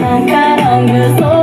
하지